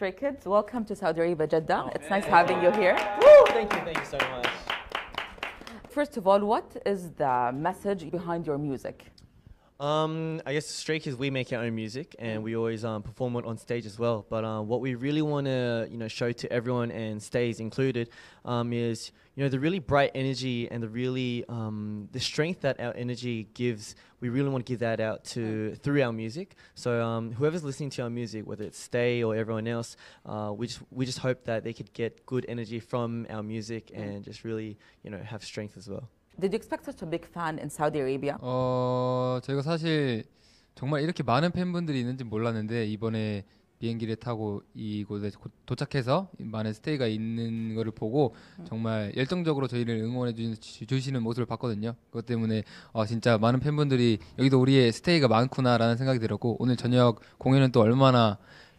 Stray Kids, welcome to Saudi Arabia, Jeddah. Oh, it's nice having you here. Woo! Thank you, thank you so much. First of all, what is the message behind your music? Um, I guess the Stray Kids, we make our own music and we always um, perform it on stage as well. But um, what we really want to, you know, show to everyone and stays included um, is, you know, the really bright energy and the really um, the strength that our energy gives. We really want to give that out to through our music. So um, whoever's listening to our music, whether it's Stay or everyone else, uh, we just we just hope that they could get good energy from our music and just really, you know, have strength as well. Did you expect such a big fan in Saudi Arabia? 어, 저희가 사실 정말 이렇게 많은 팬분들이 있는지 몰랐는데 이번에 비행기를 타고 이곳에 고- 도착해서 많은 스테이가 있는 거를 보고 정말 열정적으로 저희를 응원해 주- 주시는 모습을 봤거든요. 그것 때문에 어, 진짜 많은 팬분들이 여기도 우리의 스테이가 많구나라는 생각이 들었고 오늘 저녁 공연은 또 얼마나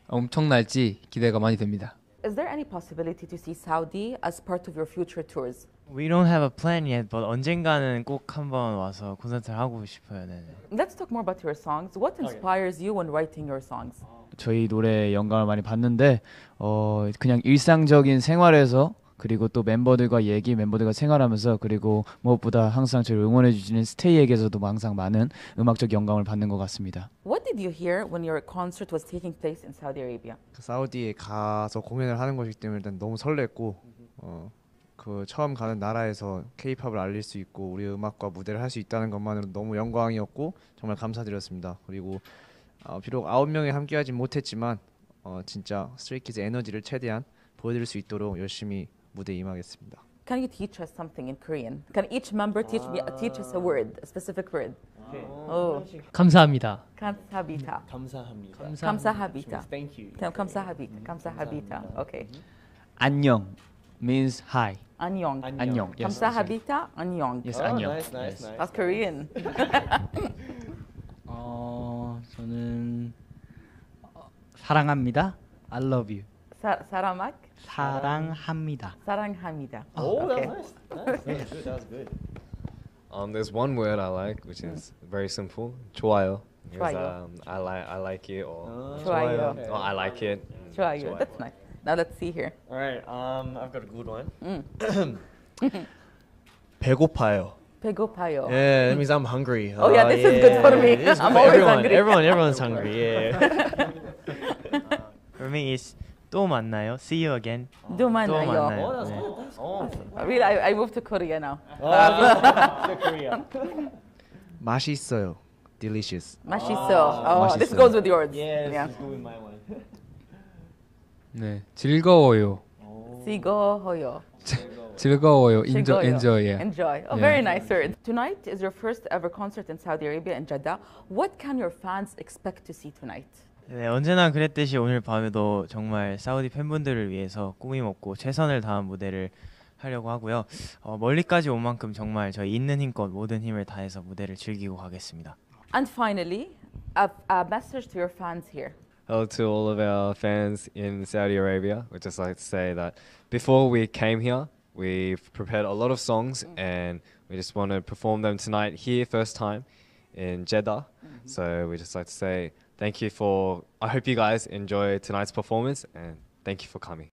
엄청날지 기대가 많이 됩니다. Is there any possibility to see Saudi as part of your future tours? We don't have a plan yet, but 언젠가는 꼭 한번 와서 콘서트를 하고 싶어요. 네. Let's talk more about your songs. What inspires you when writing your songs? 저희 노래에 영감을 많이 받는데 어 그냥 일상적인 생활에서 그리고 또 멤버들과 얘기, 멤버들과 생활하면서 그리고 무엇보다 항상 저를 응원해 주시는 스테이에게서도 항상 많은 음악적 영감을 받는 것 같습니다. What did you hear when your concert was taking place in Saudi Arabia? 그 사우디에 가서 공연을 하는 것이기 때문에 일단 너무 설렜고 어, 그 처음 가는 나라에서 케이팝을 알릴 수 있고 우리 음악과 무대를 할 수 있다는 것만으로 너무 영광이었고 정말 감사드렸습니다. 그리고 어, 비록 아홉 명이 함께하지 못했지만 어, 진짜 스트레이키즈 에너지를 최대한 보여드릴 수 있도록 열심히 무대에 임하겠습니다. Can you teach us something in Korean? Can each member teach me teach us a word, a specific word? Oh, 감사합니다. 감사합니다. 감사합니다. 감사합니다. Thank you. 감사합니다. 감사합니다. Okay. 안녕 means hi. 안녕. 안녕. Yes. 감사합니다. 안녕. Yes, Oh, 안녕. nice, nice, nice. That's Korean. 어, 저는 어, 사랑합니다. I love you. 사, 사람악 사랑합니다. 사랑합니다. Oh, that okay. was nice. Nice. That was good. That was good. Um, there's one word I like, which is very simple. 좋아요. Because, 좋아요. um, I like I like it or 좋아요. or I like it. 좋아요. That's nice. Now let's see here. All right. Um, I've got a good one. Mm. 배고파요. 배고파요. Yeah, that means I'm hungry. Oh, yeah, this is good for me. It is I'm for always everyone. hungry. Everyone, everyone's hungry. Yeah. For me, it's 또 만나요. See you again. 또 또 만나요. 만나요. 네. oh. Really, I, I moved to Korea now. to Korea. 맛있어요. Delicious. 맛있어. Oh, this 맛있어요. goes with yours. Yeah, this Yeah. is good with my one. 네, 즐거워요. 즐거워요. 즐거워요. enjoy, 즐거워요. enjoy. Yeah. Enjoy. Oh, Yeah. very nice word. Tonight is your first ever concert in Saudi Arabia in Jeddah. What can your fans expect to see tonight? 네, 언제나 그랬듯이 오늘 밤에도 정말 사우디 팬분들을 위해서 꾸밈 없고 최선을 다한 무대를 하려고 하고요. 어, 멀리까지 온 만큼 정말 저희 있는 힘껏 모든 힘을 다해서 무대를 즐기고 가겠습니다. And finally, a, a message to your fans here. Hello to all of our fans in Saudi Arabia. We'd just like to say that before we came here, we've prepared a lot of songs and we just want to perform them tonight here, first time in Jeddah. So we just like to say thank you for. I hope you guys enjoy tonight's performance and thank you for coming.